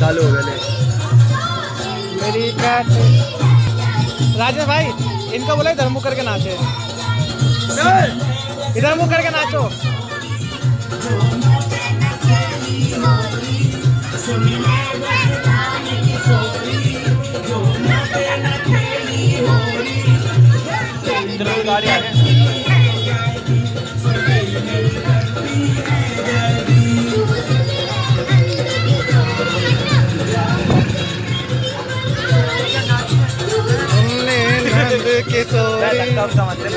चालू हो ले। मेरी कैट राजेश भाई इनका बोला इधर मुँह करके नाचे। इधर मुँह करके नाचो। गाड़ी आ गई समझ ले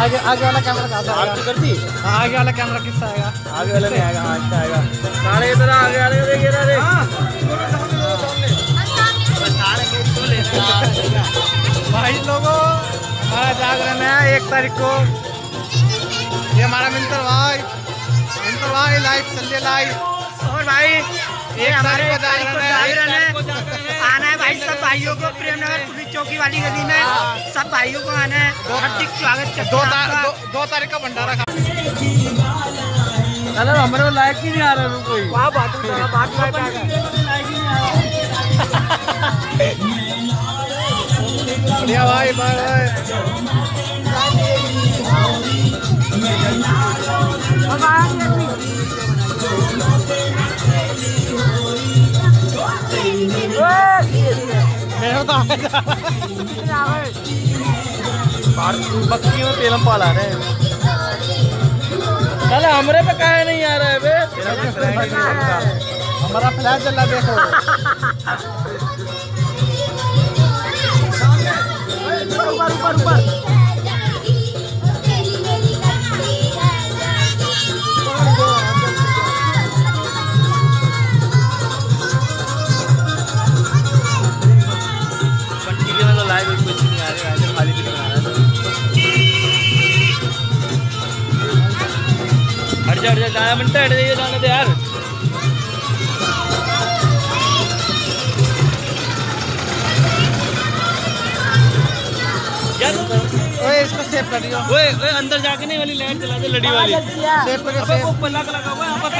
आगे आगे वाला कैमरा कहाँ आग कर दी? हाँ, आगे वाला कैमरा किससे आएगा? आगे वाला नहीं आएगा हाँ अच्छा आएगा। सारे इधर आगे आ रहे देख रहा रे भाई लोगों हमारा जागरण है एक तारीख को। ये हमारा मिंटर भाई। मिंटर भाई लाइव चल रही लाइव और भाई ये हमारे जागरण है। आना है भाई सब भाइयों को प्रेमनगर पुलिस चौकी वाली गली में। सब भाइयों को आना है। हार्दिक स्वागत दो हैं। दो- तारीख का भंडारा खा चलो हमारे को लायक ही नहीं आ रहा है कोई। वाह बात बात बात क्या बढ़िया भाई बाय तो तेलम पाला रहे चल हमरे पे काहे नहीं आ रहा है बे? हमारा फ्लैश चल रहा देखो ऊपर ऊपर ऊपर। हट जा हट जा जाना मिनट हट जाइए जाने दे यार। यार ओए इसको सेव कर दियो ओए ओए अंदर जाके नहीं वाली लाइट जला दे लड़ी वाली। सेव करियो सेव पल्ला लगा हुआ है यहाँ पर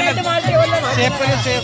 सेव करियो सेव